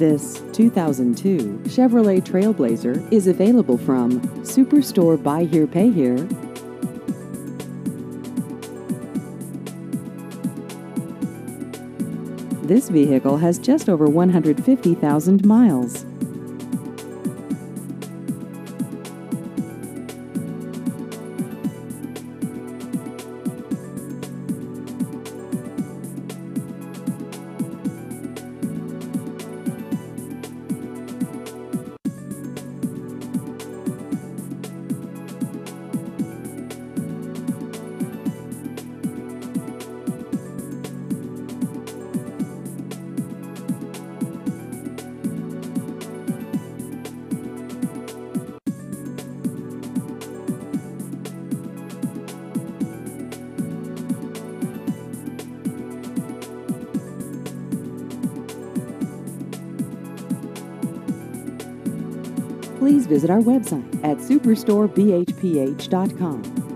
This 2002 Chevrolet Trailblazer is available from Superstore Buy Here Pay Here. This vehicle has just over 150,000 miles. Please visit our website at superstorebhph.com.